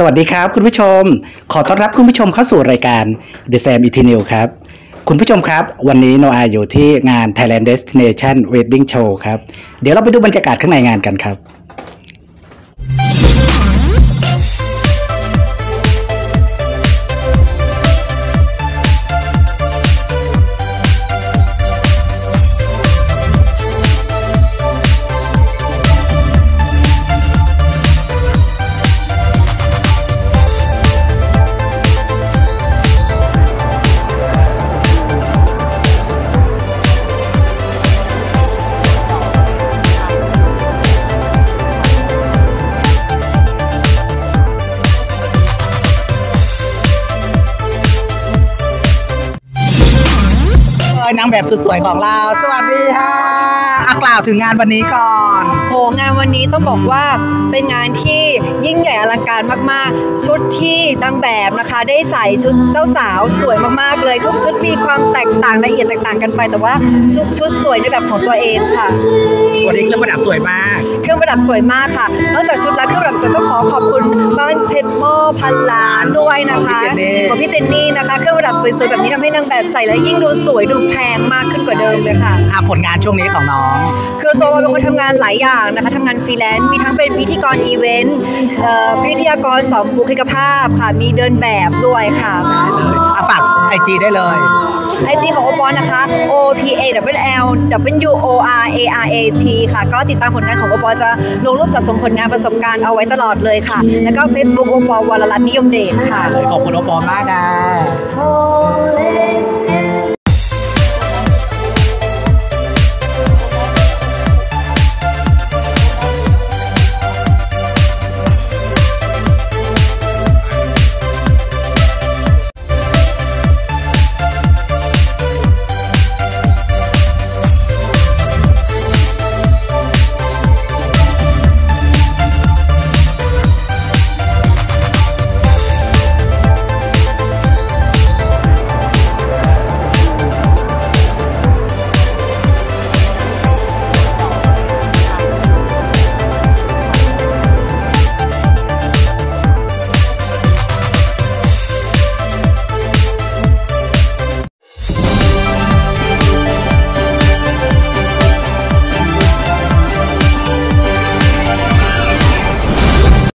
สวัสดีครับคุณผู้ชม ขอต้อนรับคุณผู้ชมเข้าสู่รายการ The Sam e t i n e w ครับ คุณผู้ชมครับ วันนี้โนอาอยู่ที่งาน Thailand Destination Wedding Show ครับ เดี๋ยวเราไปดูบรรยากาศข้างในงานกันครับ นางแบบสุดสวยของเรา สวัสดีค่ะอากล่าวถึงงานวันนี้ก่อน โหงานวันนี้ต้องบอกว่าเป็นงานที่ยิ่งใหญ่อลังการมากๆ ชุดที่นางแบบนะคะ ได้ใส่ชุดเจ้าสาวสวยมากๆเลย ทุกชุดมีความแตกต่างละเอียดแตกต่างกันไป แต่ว่าทุกชุดสวยในแบบของตัวเองค่ะ วันนี้เครื่องประดับสวยมาก เครื่องประดับสวยมากค่ะ นอกจากชุดแล้วเครื่องประดับสวยต้องขอขอบคุณบ้านเพชรหม้อพันล้านด้วยนะคะของพี่เจนนี่ ของพี่เจนนี่นะคะ เครื่องประดับสวยๆแบบนี้ทำให้นางแบบใส่แล้วยิ่งดูสวยดูแพงมากขึ้นกว่าเดิมเลยค่ะ อะผลงานช่วงนี้ของน้อง คือตัวเราเป็นคนทำงานหลายอย่างนะคะทำงานฟรีแลนซ์มีทั้งเป็นพิธีกรอีเวนต์เอ่อวิทยากรสอนบุคลิกภาพค่ะ มีเดินแบบด้วยค่ะอะฝากไอจีได้เลย ไอจีของโอปอลนะคะ O P A W L W O R A R A T ค่ะ ก็ติดตามผลงานของโอปอลจะลงรูปสะสมผลงานประสบการณ์เอาไว้ตลอดเลยค่ะ แล้วก็ Facebook โอปอลวรรัตน์นิยมเดชค่ะ ขอบคุณโอปอลมากนะ falling